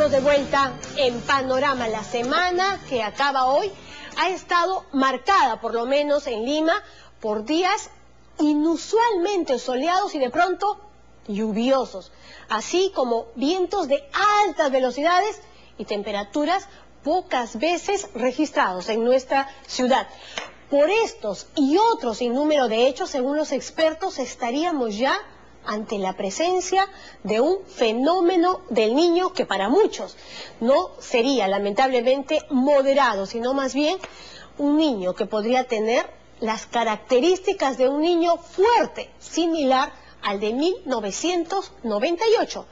De vuelta en Panorama. La semana que acaba hoy ha estado marcada, por lo menos en Lima, por días inusualmente soleados y de pronto lluviosos, así como vientos de altas velocidades y temperaturas pocas veces registrados en nuestra ciudad. Por estos y otros sin número de hechos, según los expertos, estaríamos ya ante la presencia de un fenómeno del niño que para muchos no sería lamentablemente moderado, sino más bien un niño que podría tener las características de un niño fuerte, similar al de 1998.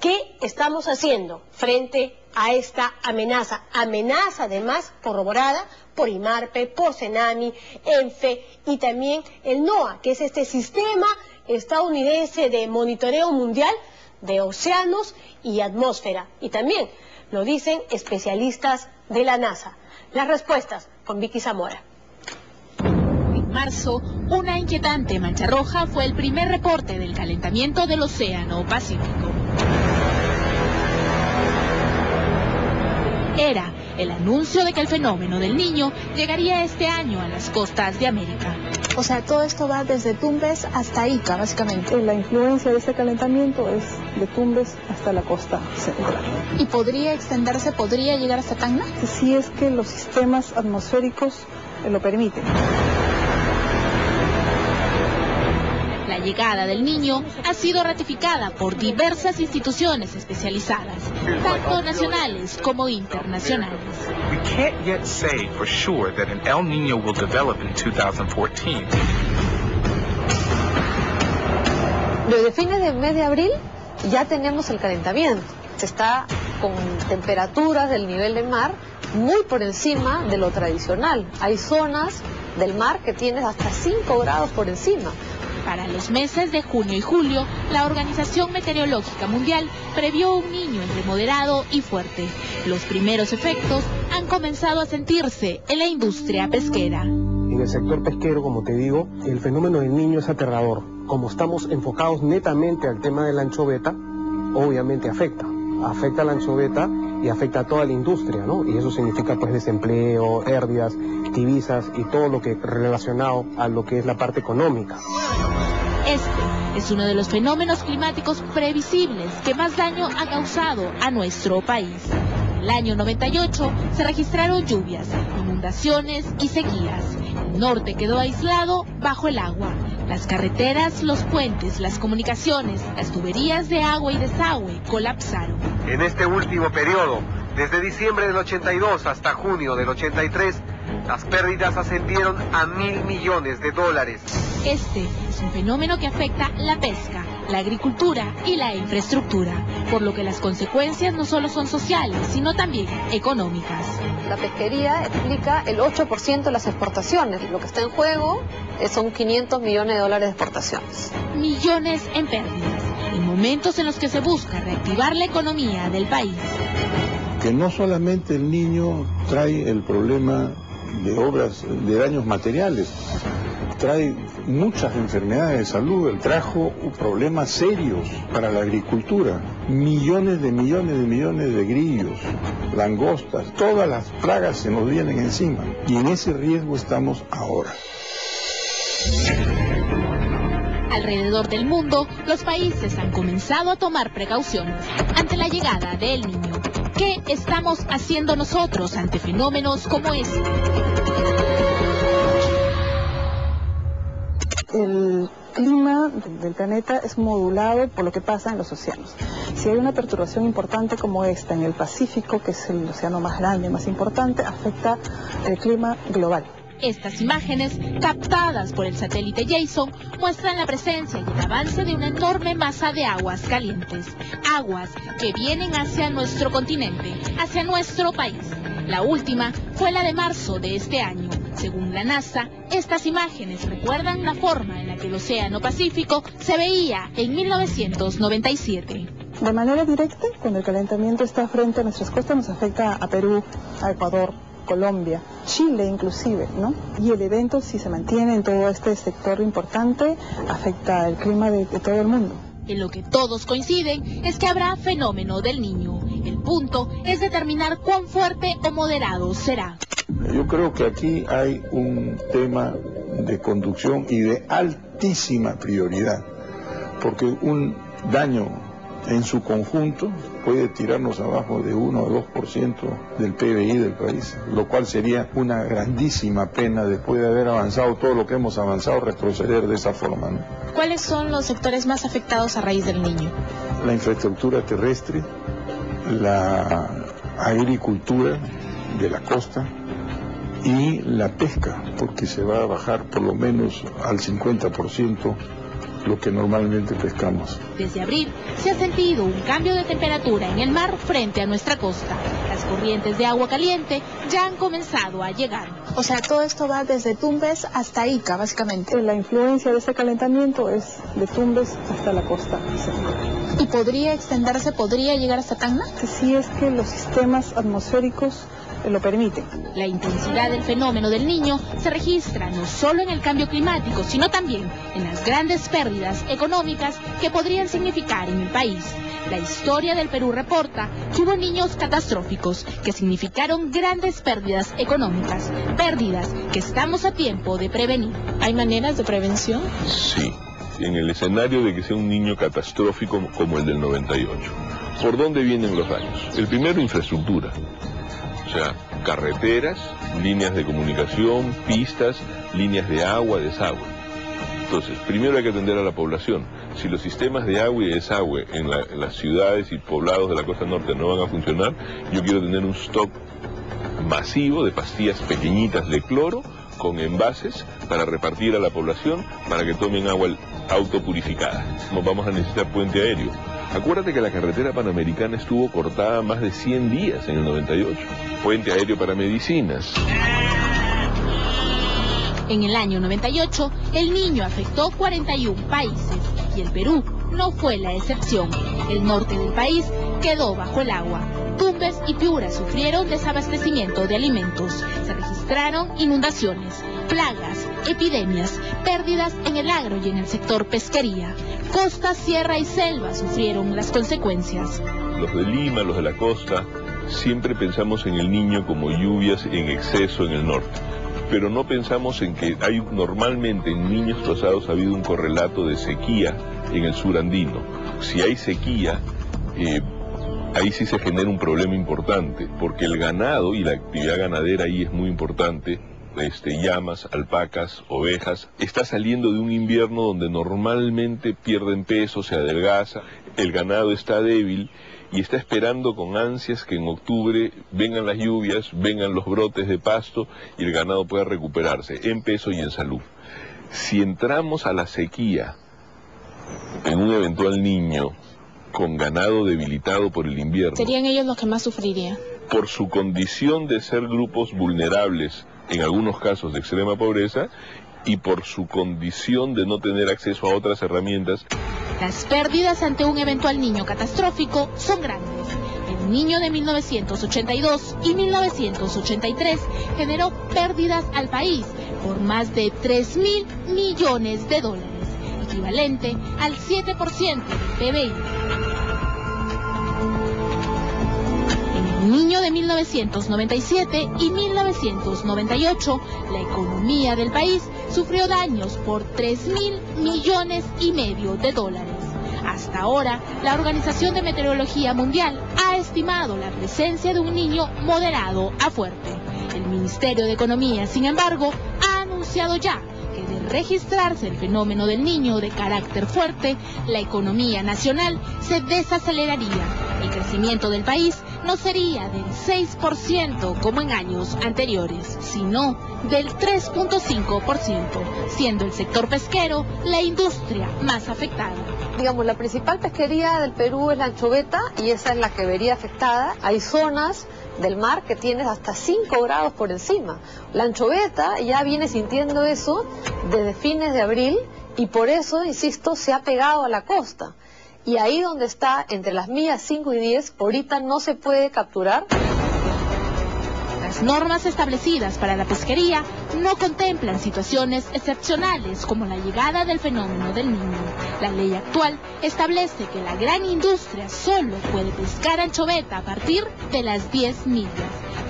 ¿Qué estamos haciendo frente a esta amenaza? Amenaza además corroborada por IMARPE, por CENAMI, ENFE y también el NOAA, que es este sistema estadounidense de monitoreo mundial de océanos y atmósfera. Y también lo dicen especialistas de la NASA. Las respuestas con Vicky Zamora. En marzo, una inquietante mancha roja fue el primer reporte del calentamiento del Océano Pacífico. Era el anuncio de que el fenómeno del niño llegaría este año a las costas de América. O sea, todo esto va desde Tumbes hasta Ica, básicamente. La influencia de este calentamiento es de Tumbes hasta la costa central. ¿Y podría extenderse, podría llegar hasta Tacna? Si es que los sistemas atmosféricos lo permiten. Llegada del niño ha sido ratificada por diversas instituciones especializadas, tanto nacionales como internacionales. We can't yet say for sure that an El Nino will develop in 2014. Desde fines del mes de abril ya tenemos el calentamiento. Se está con temperaturas del nivel del mar muy por encima de lo tradicional. Hay zonas del mar que tienen hasta 5 grados por encima. Para los meses de junio y julio, la Organización Meteorológica Mundial previó un niño entre moderado y fuerte. Los primeros efectos han comenzado a sentirse en la industria pesquera. En el sector pesquero, como te digo, el fenómeno del niño es aterrador. Como estamos enfocados netamente al tema de la anchoveta, obviamente afecta. Afecta a la anchoveta y afecta a toda la industria, ¿no? Y eso significa pues desempleo, pérdidas, divisas y todo lo que relacionado a lo que es la parte económica. Este es uno de los fenómenos climáticos previsibles que más daño ha causado a nuestro país. En el año 98 se registraron lluvias, inundaciones y sequías. El norte quedó aislado bajo el agua. Las carreteras, los puentes, las comunicaciones, las tuberías de agua y desagüe colapsaron. En este último periodo, desde diciembre del 82 hasta junio del 83, las pérdidas ascendieron a mil millones de dólares. Este es un fenómeno que afecta la pesca, la agricultura y la infraestructura, por lo que las consecuencias no solo son sociales, sino también económicas. La pesquería explica el 8% de las exportaciones. Lo que está en juego eh, son 500 millones de dólares de exportaciones. Millones en pérdidas, en momentos en los que se busca reactivar la economía del país. Que no solamente el niño trae el problema de obras, de daños materiales, trae muchas enfermedades de salud, trajo problemas serios para la agricultura, millones de millones de millones de grillos, langostas, todas las plagas se nos vienen encima y en ese riesgo estamos ahora. Alrededor del mundo, los países han comenzado a tomar precauciones ante la llegada del niño. ¿Qué estamos haciendo nosotros ante fenómenos como este? El clima del planeta es modulado por lo que pasa en los océanos. Si hay una perturbación importante como esta en el Pacífico, que es el océano más grande, más importante, afecta el clima global. Estas imágenes, captadas por el satélite Jason, muestran la presencia y el avance de una enorme masa de aguas calientes. Aguas que vienen hacia nuestro continente, hacia nuestro país. La última fue la de marzo de este año. Según la NASA, estas imágenes recuerdan la forma en la que el Océano Pacífico se veía en 1997. De manera directa, cuando el calentamiento está frente a nuestras costas, nos afecta a Perú, a Ecuador, Colombia, Chile inclusive, ¿no? Y el evento, si se mantiene en todo este sector importante, afecta el clima de, de todo el mundo. En lo que todos coinciden es que habrá fenómeno del niño. El punto es determinar cuán fuerte o moderado será. Yo creo que aquí hay un tema de conducción y de altísima prioridad, porque un daño en su conjunto puede tirarnos abajo de 1 o 2% del PBI del país, lo cual sería una grandísima pena después de haber avanzado todo lo que hemos avanzado, retroceder de esa forma. ¿no? ¿Cuáles son los sectores más afectados a raíz del niño? La infraestructura terrestre, la agricultura de la costa y la pesca, porque se va a bajar por lo menos al 50% lo que normalmente pescamos. Desde abril se ha sentido un cambio de temperatura en el mar frente a nuestra costa. Corrientes de agua caliente ya han comenzado a llegar. O sea, todo esto va desde Tumbes hasta Ica, básicamente. La influencia de ese calentamiento es de Tumbes hasta la costa. ¿Y podría extenderse, podría llegar hasta Tacna? Si es que los sistemas atmosféricos lo permiten. La intensidad del fenómeno del niño se registra no solo en el cambio climático, sino también en las grandes pérdidas económicas que podrían significar en el país. La historia del Perú reporta que hubo niños catastróficos que significaron grandes pérdidas económicas, pérdidas que estamos a tiempo de prevenir. ¿Hay maneras de prevención? Sí, en el escenario de que sea un niño catastrófico como el del 98. ¿Por dónde vienen los daños? El primero, infraestructura. O sea, carreteras, líneas de comunicación, pistas, líneas de agua, desagüe. Entonces, primero hay que atender a la población. Si los sistemas de agua y desagüe en, la, las ciudades y poblados de la costa norte no van a funcionar, yo quiero tener un stock masivo de pastillas pequeñitas de cloro con envases para repartir a la población para que tomen agua autopurificada. Vamos a necesitar puente aéreo. Acuérdate que la carretera panamericana estuvo cortada más de 100 días en el 98. Puente aéreo para medicinas. En el año 98, el niño afectó 41 países y el Perú no fue la excepción. El norte del país quedó bajo el agua. Tumbes y Piura sufrieron desabastecimiento de alimentos. Se registraron inundaciones, plagas, epidemias, pérdidas en el agro y en el sector pesquería. Costa, sierra y selva sufrieron las consecuencias. Los de Lima, los de la costa, siempre pensamos en el niño como lluvias en exceso en el norte. Pero no pensamos en que hay normalmente en niños pasados ha habido un correlato de sequía en el sur andino. Si hay sequía, eh, ahí sí se genera un problema importante, porque el ganado y la actividad ganadera ahí es muy importante, este, llamas, alpacas, ovejas, está saliendo de un invierno donde normalmente pierden peso, se adelgaza, el ganado está débil y está esperando con ansias que en octubre vengan las lluvias, vengan los brotes de pasto y el ganado pueda recuperarse en peso y en salud. Si entramos a la sequía en un eventual niño con ganado debilitado por el invierno. ¿Serían ellos los que más sufrirían? Por su condición de ser grupos vulnerables, en algunos casos de extrema pobreza, y por su condición de no tener acceso a otras herramientas. Las pérdidas ante un eventual niño catastrófico son grandes. El niño de 1982 y 1983 generó pérdidas al país por más de 3 mil millones de dólares equivalente al 7% del PBI. Niño de 1997 y 1998, la economía del país sufrió daños por 3 mil millones y medio de dólares. Hasta ahora, la Organización de Meteorología Mundial ha estimado la presencia de un niño moderado a fuerte. El Ministerio de Economía, sin embargo, ha anunciado ya que de registrarse el fenómeno del niño de carácter fuerte, la economía nacional se desaceleraría. El crecimiento del país no sería del 6% como en años anteriores, sino del 3.5%, siendo el sector pesquero la industria más afectada. Digamos, la principal pesquería del Perú es la anchoveta y esa es la que vería afectada. Hay zonas del mar que tienes hasta 5 grados por encima. La anchoveta ya viene sintiendo eso desde fines de abril y por eso, insisto, se ha pegado a la costa. Y ahí donde está, entre las millas 5 y 10, ahorita no se puede capturar. Las normas establecidas para la pesquería no contemplan situaciones excepcionales como la llegada del fenómeno del niño. La ley actual establece que la gran industria solo puede pescar anchoveta a partir de las 10 millas.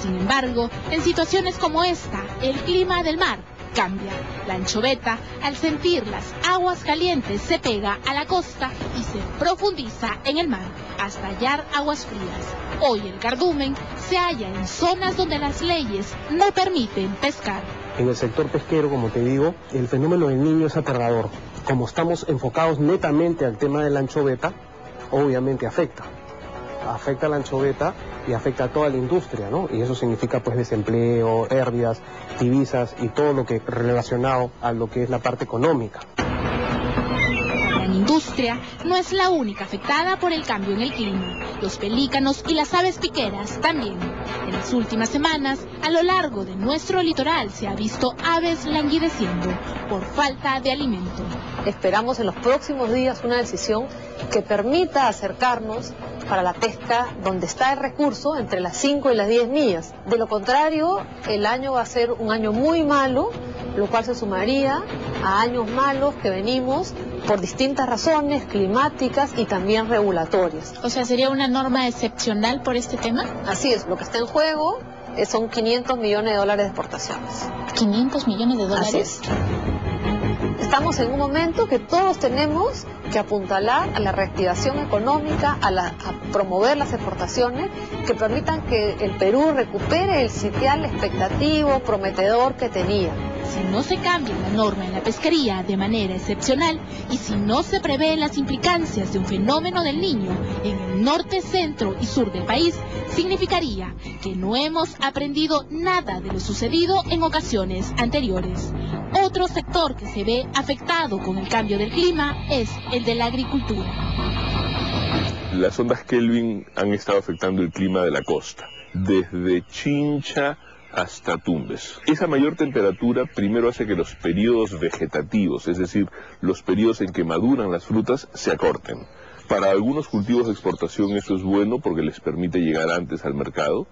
Sin embargo, en situaciones como esta, el clima del mar cambia. La anchoveta, al sentir las aguas calientes, se pega a la costa y se profundiza en el mar hasta hallar aguas frías. Hoy el cardumen se halla en zonas donde las leyes no permiten pescar. En el sector pesquero, como te digo, el fenómeno del niño es aterrador. Como estamos enfocados netamente al tema de la anchoveta, obviamente afecta. Afecta a la anchoveta y afecta a toda la industria, ¿no? Y eso significa pues desempleo, pérdidas, divisas y todo lo que relacionado a lo que es la parte económica. La industria no es la única afectada por el cambio en el clima. Los pelícanos y las aves piqueras también. En las últimas semanas, a lo largo de nuestro litoral se ha visto aves languideciendo por falta de alimento. Esperamos en los próximos días una decisión que permita acercarnos para la pesca donde está el recurso entre las 5 y las 10 millas. De lo contrario, el año va a ser un año muy malo, lo cual se sumaría a años malos que venimos por distintas razones climáticas y también regulatorias. O sea, ¿sería una norma excepcional por este tema? Así es, lo que está en juego eh, son 500 millones de dólares de exportaciones. ¿500 millones de dólares? Así es. Estamos en un momento que todos tenemos que apuntalar a la reactivación económica, a, la- promover las exportaciones que permitan que el Perú recupere el sitial expectativo, prometedor que tenía. Si no se cambia la norma en la pesquería de manera excepcional y si no se prevén las implicancias de un fenómeno del niño en el norte, centro y sur del país, significaría que no hemos aprendido nada de lo sucedido en ocasiones anteriores. Otro sector que se ve afectado con el cambio del clima es el de la agricultura. Las ondas Kelvin han estado afectando el clima de la costa, desde Chincha hasta Tumbes. Esa mayor temperatura primero hace que los periodos vegetativos, es decir, los periodos en que maduran las frutas, se acorten. Para algunos cultivos de exportación eso es bueno porque les permite llegar antes al mercado,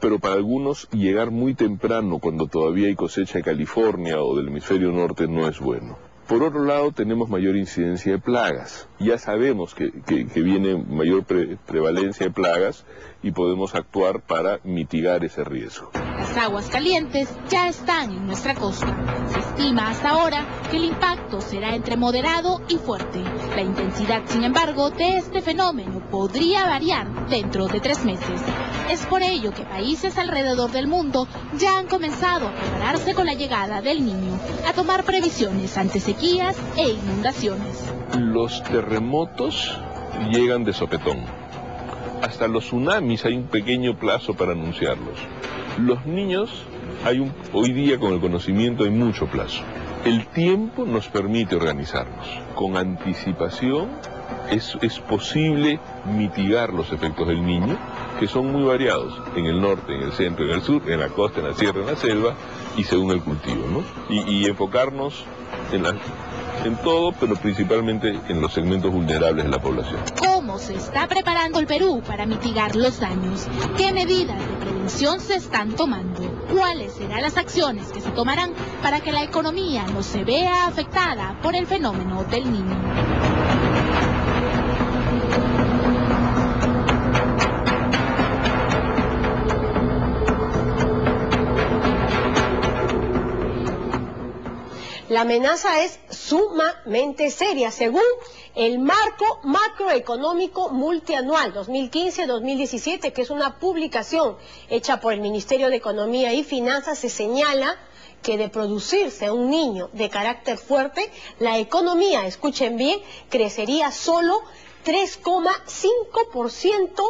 pero para algunos llegar muy temprano cuando todavía hay cosecha de California o del hemisferio norte no es bueno. Por otro lado, tenemos mayor incidencia de plagas. Ya sabemos que, que- viene mayor pre- prevalencia de plagas y podemos actuar para mitigar ese riesgo. Las aguas calientes ya están en nuestra costa. Se estima hasta ahora que el impacto será entre moderado y fuerte. La intensidad, sin embargo, de este fenómeno podría variar dentro de tres meses. Es por ello que países alrededor del mundo ya han comenzado a prepararse con la llegada del niño, a tomar previsiones ante sequías e inundaciones. Los terremotos llegan de sopetón. Hasta los tsunamis hay un pequeño plazo para anunciarlos. Los niños, hay un, hoy día con el conocimiento hay mucho plazo. El tiempo nos permite organizarnos. Con anticipación es, es posible mitigar los efectos del niño, que son muy variados en el norte, en el centro, en el sur, en la costa, en la sierra, en la selva y según el cultivo. ¿no? Y, enfocarnos en, en todo, pero principalmente en los segmentos vulnerables de la población. ¿Cómo se está preparando el Perú para mitigar los daños? ¿Qué medidas se están tomando? ¿Cuáles serán las acciones que se tomarán para que la economía no se vea afectada por el fenómeno del niño? La amenaza es sumamente seria, según el marco macroeconómico multianual 2015-2017, que es una publicación hecha por el Ministerio de Economía y Finanzas, se señala que de producirse un niño de carácter fuerte, la economía, escuchen bien, crecería solo 3,5%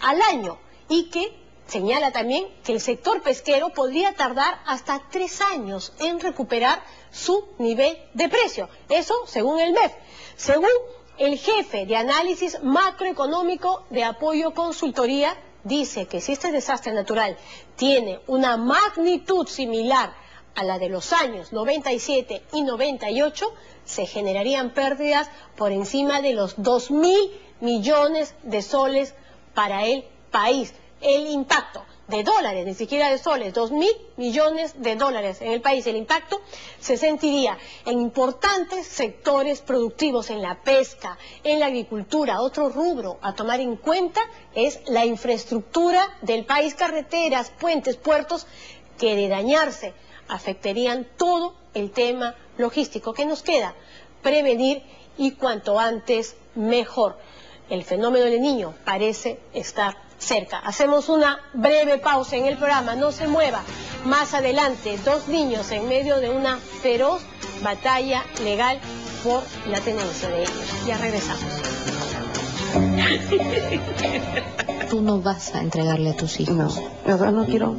al año y que señala también que el sector pesquero podría tardar hasta tres años en recuperar su nivel de precio. Eso según el MEF. Según el jefe de análisis macroeconómico de apoyo consultoría, dice que si este desastre natural tiene una magnitud similar a la de los años 97 y 98, se generarían pérdidas por encima de los 2 mil millones de soles para el país. El impacto de dólares, ni siquiera de soles, dos mil millones de dólares en el país. El impacto se sentiría en importantes sectores productivos, en la pesca, en la agricultura. Otro rubro a tomar en cuenta es la infraestructura del país, carreteras, puentes, puertos, que de dañarse afectarían todo el tema logístico. ¿Qué nos queda? Prevenir y cuanto antes mejor. El fenómeno del niño parece estar cerca. Hacemos una breve pausa en el programa, no se mueva. Más adelante, dos niños en medio de una feroz batalla legal por la tenencia de ellos. Ya regresamos. Tú no vas a entregarle a tus hijos. No, no quiero